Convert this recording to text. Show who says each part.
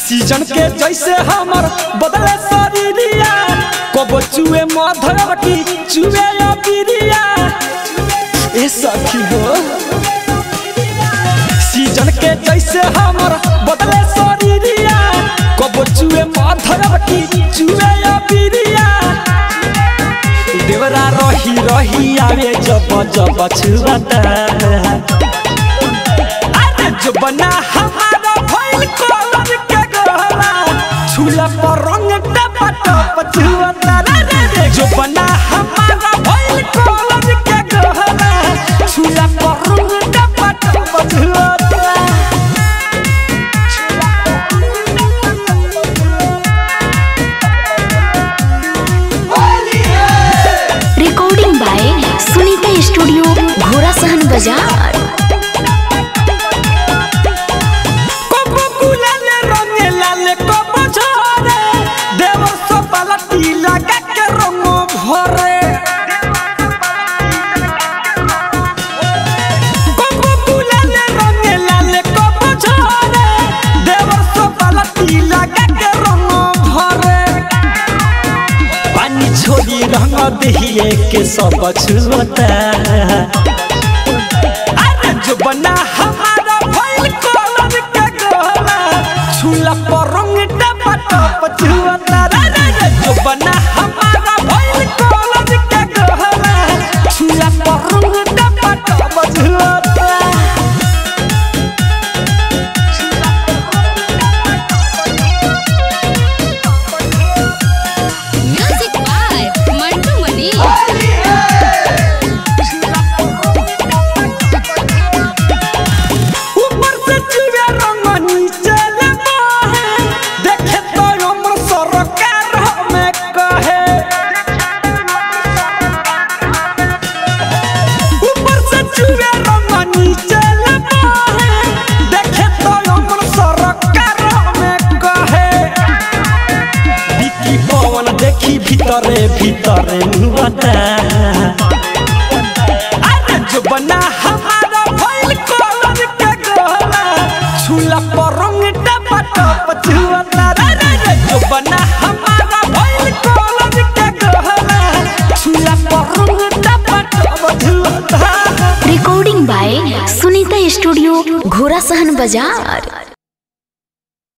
Speaker 1: Season के जैसे हमर बदले कबो चुए की चुए ए सखी हो सीज़न के जैसे हमर बदले कबो चुए की चुए देवरा रही रही आवे जब जब अरे जो बना हमारा भइल कलर के गहरा छुला पर रंग टपा टप छुआता रे जो बना
Speaker 2: बाज़ार।
Speaker 1: कबो गुलाले रंगे लाले कबो झरे देवर सब पलटी लगा के रंगो भरे। छोड़ी रंग दहिए के सब छुअता भीतरे भीतरे जो बना हमारा के छुला रे रे जो बना हमारा के छुला
Speaker 2: recording by Sunita studio Ghorasahan बाज़ार